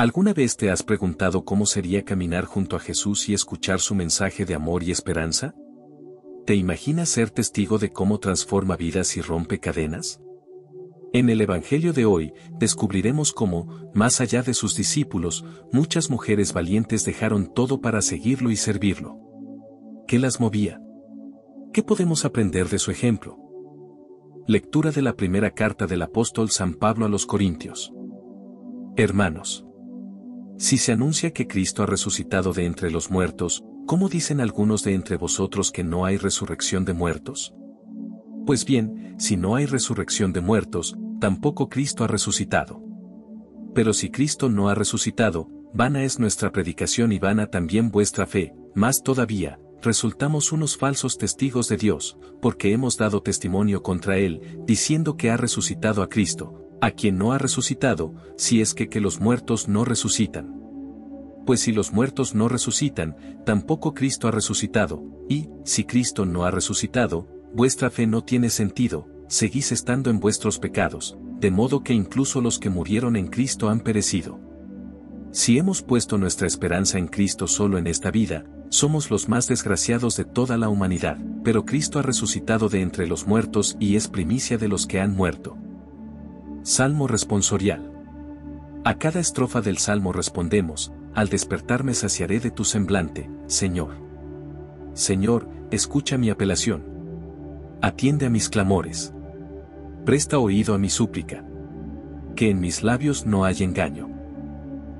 ¿Alguna vez te has preguntado cómo sería caminar junto a Jesús y escuchar su mensaje de amor y esperanza? ¿Te imaginas ser testigo de cómo transforma vidas y rompe cadenas? En el Evangelio de hoy, descubriremos cómo, más allá de sus discípulos, muchas mujeres valientes dejaron todo para seguirlo y servirlo. ¿Qué las movía? ¿Qué podemos aprender de su ejemplo? Lectura de la primera carta del apóstol San Pablo a los Corintios. Hermanos, si se anuncia que Cristo ha resucitado de entre los muertos, ¿cómo dicen algunos de entre vosotros que no hay resurrección de muertos? Pues bien, si no hay resurrección de muertos, tampoco Cristo ha resucitado. Pero si Cristo no ha resucitado, vana es nuestra predicación y vana también vuestra fe, más todavía, resultamos unos falsos testigos de Dios, porque hemos dado testimonio contra Él, diciendo que ha resucitado a Cristo, a quien no ha resucitado, si es que que los muertos no resucitan. Pues si los muertos no resucitan, tampoco Cristo ha resucitado, y, si Cristo no ha resucitado, vuestra fe no tiene sentido, seguís estando en vuestros pecados, de modo que incluso los que murieron en Cristo han perecido. Si hemos puesto nuestra esperanza en Cristo solo en esta vida, somos los más desgraciados de toda la humanidad, pero Cristo ha resucitado de entre los muertos y es primicia de los que han muerto. Salmo responsorial. A cada estrofa del Salmo respondemos, al despertarme saciaré de tu semblante, Señor. Señor, escucha mi apelación. Atiende a mis clamores. Presta oído a mi súplica. Que en mis labios no haya engaño.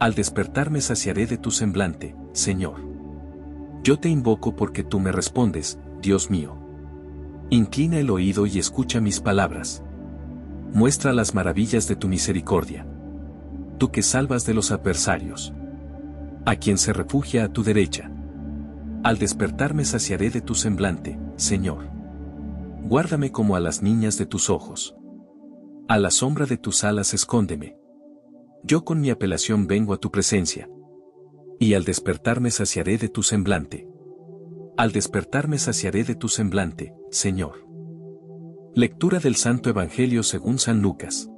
Al despertarme saciaré de tu semblante, Señor. Yo te invoco porque tú me respondes, Dios mío. Inclina el oído y escucha mis palabras muestra las maravillas de tu misericordia. Tú que salvas de los adversarios. A quien se refugia a tu derecha. Al despertar me saciaré de tu semblante, Señor. Guárdame como a las niñas de tus ojos. A la sombra de tus alas escóndeme. Yo con mi apelación vengo a tu presencia. Y al despertarme saciaré de tu semblante. Al despertarme saciaré de tu semblante, Señor. Lectura del Santo Evangelio según San Lucas.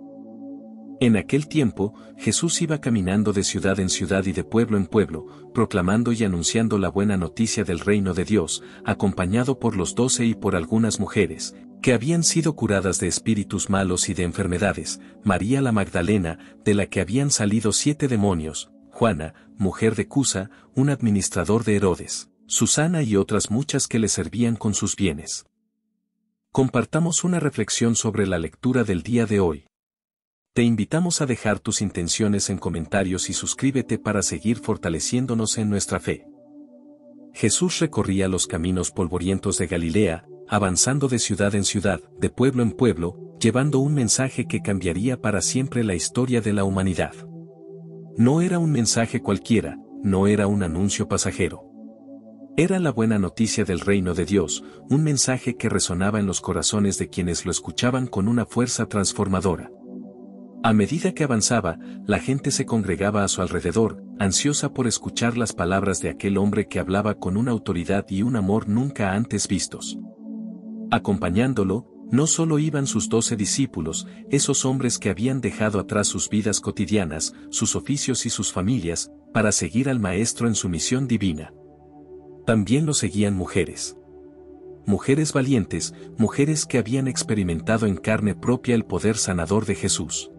En aquel tiempo, Jesús iba caminando de ciudad en ciudad y de pueblo en pueblo, proclamando y anunciando la buena noticia del reino de Dios, acompañado por los doce y por algunas mujeres, que habían sido curadas de espíritus malos y de enfermedades, María la Magdalena, de la que habían salido siete demonios, Juana, mujer de Cusa, un administrador de Herodes, Susana y otras muchas que le servían con sus bienes. Compartamos una reflexión sobre la lectura del día de hoy. Te invitamos a dejar tus intenciones en comentarios y suscríbete para seguir fortaleciéndonos en nuestra fe. Jesús recorría los caminos polvorientos de Galilea, avanzando de ciudad en ciudad, de pueblo en pueblo, llevando un mensaje que cambiaría para siempre la historia de la humanidad. No era un mensaje cualquiera, no era un anuncio pasajero. Era la buena noticia del reino de Dios, un mensaje que resonaba en los corazones de quienes lo escuchaban con una fuerza transformadora. A medida que avanzaba, la gente se congregaba a su alrededor, ansiosa por escuchar las palabras de aquel hombre que hablaba con una autoridad y un amor nunca antes vistos. Acompañándolo, no solo iban sus doce discípulos, esos hombres que habían dejado atrás sus vidas cotidianas, sus oficios y sus familias, para seguir al Maestro en su misión divina. También lo seguían mujeres. Mujeres valientes, mujeres que habían experimentado en carne propia el poder sanador de Jesús.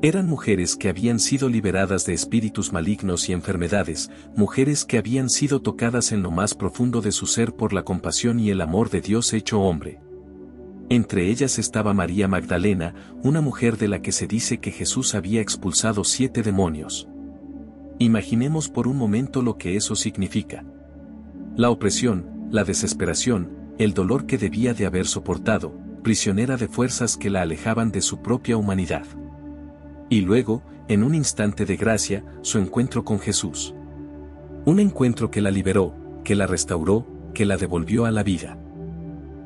Eran mujeres que habían sido liberadas de espíritus malignos y enfermedades, mujeres que habían sido tocadas en lo más profundo de su ser por la compasión y el amor de Dios hecho hombre. Entre ellas estaba María Magdalena, una mujer de la que se dice que Jesús había expulsado siete demonios. Imaginemos por un momento lo que eso significa. La opresión, la desesperación, el dolor que debía de haber soportado, prisionera de fuerzas que la alejaban de su propia humanidad. Y luego, en un instante de gracia, su encuentro con Jesús. Un encuentro que la liberó, que la restauró, que la devolvió a la vida.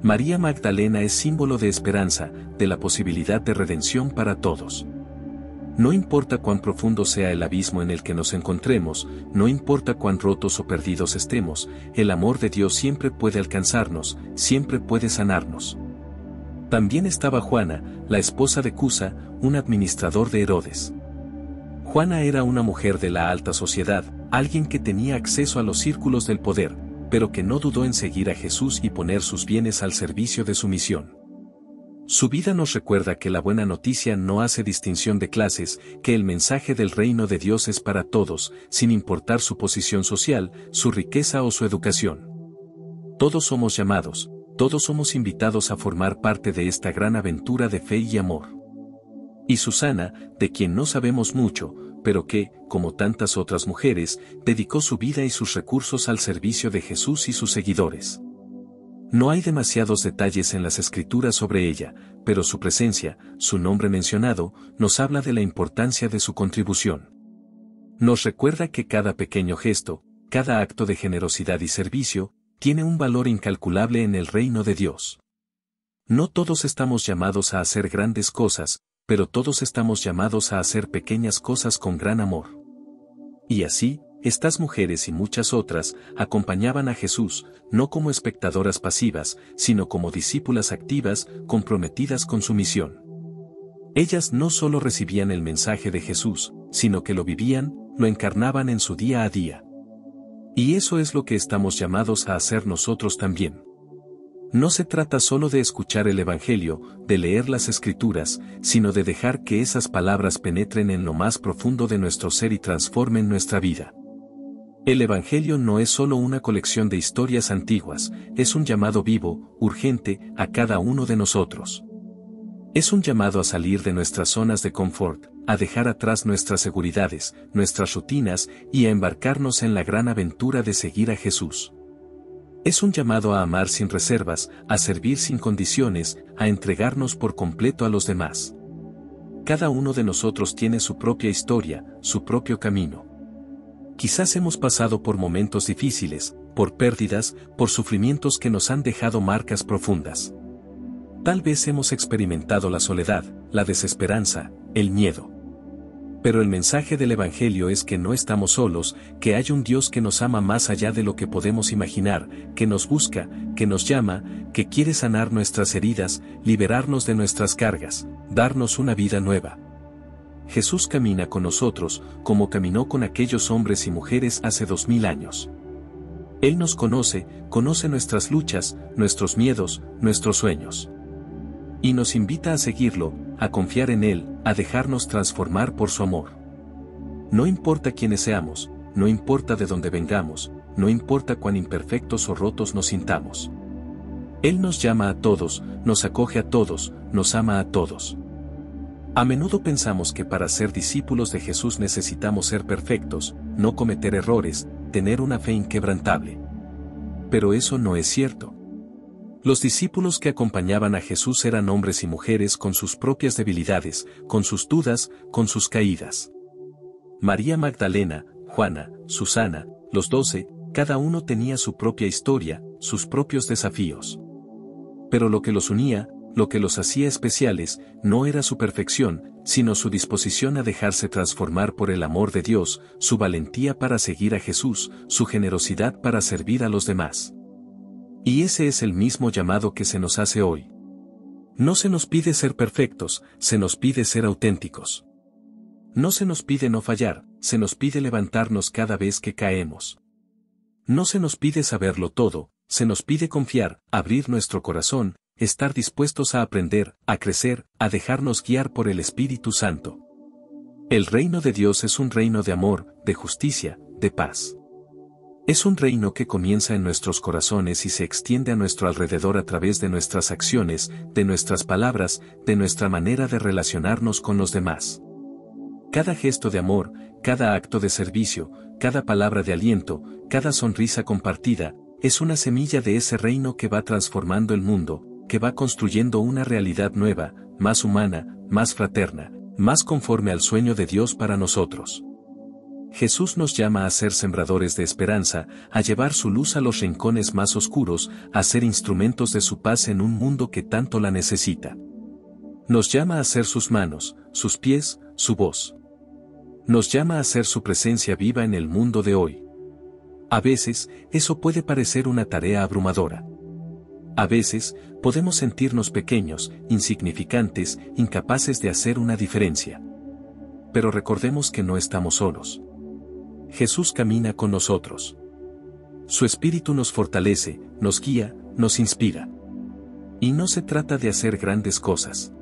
María Magdalena es símbolo de esperanza, de la posibilidad de redención para todos. No importa cuán profundo sea el abismo en el que nos encontremos, no importa cuán rotos o perdidos estemos, el amor de Dios siempre puede alcanzarnos, siempre puede sanarnos. También estaba Juana, la esposa de Cusa, un administrador de Herodes. Juana era una mujer de la alta sociedad, alguien que tenía acceso a los círculos del poder, pero que no dudó en seguir a Jesús y poner sus bienes al servicio de su misión. Su vida nos recuerda que la buena noticia no hace distinción de clases, que el mensaje del reino de Dios es para todos, sin importar su posición social, su riqueza o su educación. Todos somos llamados, todos somos invitados a formar parte de esta gran aventura de fe y amor. Y Susana, de quien no sabemos mucho, pero que, como tantas otras mujeres, dedicó su vida y sus recursos al servicio de Jesús y sus seguidores. No hay demasiados detalles en las escrituras sobre ella, pero su presencia, su nombre mencionado, nos habla de la importancia de su contribución. Nos recuerda que cada pequeño gesto, cada acto de generosidad y servicio, tiene un valor incalculable en el reino de Dios. No todos estamos llamados a hacer grandes cosas, pero todos estamos llamados a hacer pequeñas cosas con gran amor. Y así, estas mujeres y muchas otras acompañaban a Jesús, no como espectadoras pasivas, sino como discípulas activas, comprometidas con su misión. Ellas no solo recibían el mensaje de Jesús, sino que lo vivían, lo encarnaban en su día a día. Y eso es lo que estamos llamados a hacer nosotros también. No se trata solo de escuchar el Evangelio, de leer las Escrituras, sino de dejar que esas palabras penetren en lo más profundo de nuestro ser y transformen nuestra vida. El Evangelio no es solo una colección de historias antiguas, es un llamado vivo, urgente, a cada uno de nosotros. Es un llamado a salir de nuestras zonas de confort, a dejar atrás nuestras seguridades, nuestras rutinas y a embarcarnos en la gran aventura de seguir a Jesús. Es un llamado a amar sin reservas, a servir sin condiciones, a entregarnos por completo a los demás. Cada uno de nosotros tiene su propia historia, su propio camino. Quizás hemos pasado por momentos difíciles, por pérdidas, por sufrimientos que nos han dejado marcas profundas. Tal vez hemos experimentado la soledad, la desesperanza, el miedo. Pero el mensaje del Evangelio es que no estamos solos, que hay un Dios que nos ama más allá de lo que podemos imaginar, que nos busca, que nos llama, que quiere sanar nuestras heridas, liberarnos de nuestras cargas, darnos una vida nueva. Jesús camina con nosotros, como caminó con aquellos hombres y mujeres hace dos mil años. Él nos conoce, conoce nuestras luchas, nuestros miedos, nuestros sueños. Y nos invita a seguirlo, a confiar en Él, a dejarnos transformar por su amor. No importa quiénes seamos, no importa de dónde vengamos, no importa cuán imperfectos o rotos nos sintamos. Él nos llama a todos, nos acoge a todos, nos ama a todos. A menudo pensamos que para ser discípulos de Jesús necesitamos ser perfectos, no cometer errores, tener una fe inquebrantable. Pero eso no es cierto. Los discípulos que acompañaban a Jesús eran hombres y mujeres con sus propias debilidades, con sus dudas, con sus caídas. María Magdalena, Juana, Susana, los doce, cada uno tenía su propia historia, sus propios desafíos. Pero lo que los unía, lo que los hacía especiales, no era su perfección, sino su disposición a dejarse transformar por el amor de Dios, su valentía para seguir a Jesús, su generosidad para servir a los demás. Y ese es el mismo llamado que se nos hace hoy. No se nos pide ser perfectos, se nos pide ser auténticos. No se nos pide no fallar, se nos pide levantarnos cada vez que caemos. No se nos pide saberlo todo, se nos pide confiar, abrir nuestro corazón, estar dispuestos a aprender, a crecer, a dejarnos guiar por el Espíritu Santo. El reino de Dios es un reino de amor, de justicia, de paz. Es un reino que comienza en nuestros corazones y se extiende a nuestro alrededor a través de nuestras acciones, de nuestras palabras, de nuestra manera de relacionarnos con los demás. Cada gesto de amor, cada acto de servicio, cada palabra de aliento, cada sonrisa compartida, es una semilla de ese reino que va transformando el mundo, que va construyendo una realidad nueva, más humana, más fraterna, más conforme al sueño de Dios para nosotros. Jesús nos llama a ser sembradores de esperanza, a llevar su luz a los rincones más oscuros, a ser instrumentos de su paz en un mundo que tanto la necesita. Nos llama a ser sus manos, sus pies, su voz. Nos llama a ser su presencia viva en el mundo de hoy. A veces, eso puede parecer una tarea abrumadora. A veces, podemos sentirnos pequeños, insignificantes, incapaces de hacer una diferencia. pero recordemos que no estamos solos. Jesús camina con nosotros. Su espíritu nos fortalece, nos guía, nos inspira. Y no se trata de hacer grandes cosas.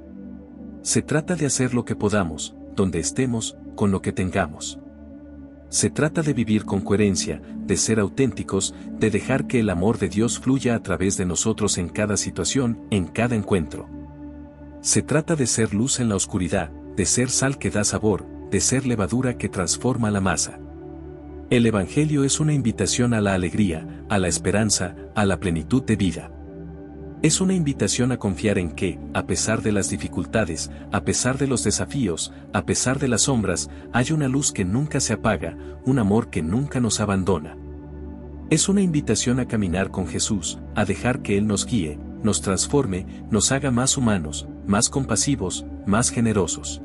Se trata de hacer lo que podamos, donde estemos, con lo que tengamos. Se trata de vivir con coherencia, de ser auténticos, de dejar que el amor de Dios fluya a través de nosotros en cada situación, en cada encuentro. Se trata de ser luz en la oscuridad, de ser sal que da sabor, de ser levadura que transforma la masa. El Evangelio es una invitación a la alegría, a la esperanza, a la plenitud de vida. Es una invitación a confiar en que, a pesar de las dificultades, a pesar de los desafíos, a pesar de las sombras, hay una luz que nunca se apaga, un amor que nunca nos abandona. Es una invitación a caminar con Jesús, a dejar que Él nos guíe, nos transforme, nos haga más humanos, más compasivos, más generosos.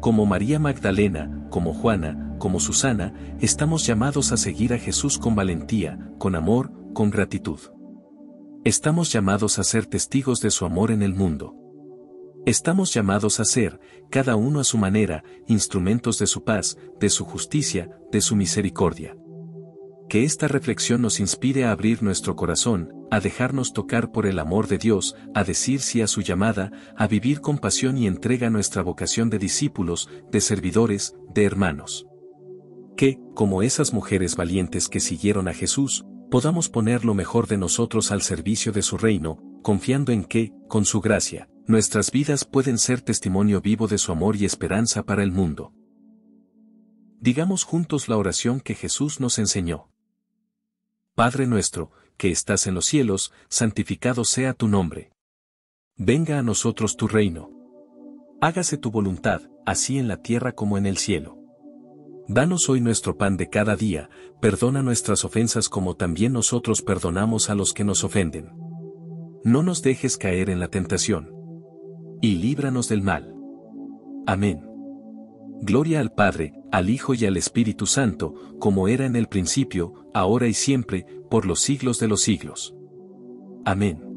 Como María Magdalena, como Juana, como Susana, estamos llamados a seguir a Jesús con valentía, con amor, con gratitud. Estamos llamados a ser testigos de su amor en el mundo. Estamos llamados a ser, cada uno a su manera, instrumentos de su paz, de su justicia, de su misericordia. Que esta reflexión nos inspire a abrir nuestro corazón, a dejarnos tocar por el amor de Dios, a decir sí a su llamada, a vivir con pasión y entrega nuestra vocación de discípulos, de servidores, de hermanos que, como esas mujeres valientes que siguieron a Jesús, podamos poner lo mejor de nosotros al servicio de su reino, confiando en que, con su gracia, nuestras vidas pueden ser testimonio vivo de su amor y esperanza para el mundo. Digamos juntos la oración que Jesús nos enseñó. Padre nuestro, que estás en los cielos, santificado sea tu nombre. Venga a nosotros tu reino. Hágase tu voluntad, así en la tierra como en el cielo. Danos hoy nuestro pan de cada día, perdona nuestras ofensas como también nosotros perdonamos a los que nos ofenden. No nos dejes caer en la tentación. Y líbranos del mal. Amén. Gloria al Padre, al Hijo y al Espíritu Santo, como era en el principio, ahora y siempre, por los siglos de los siglos. Amén.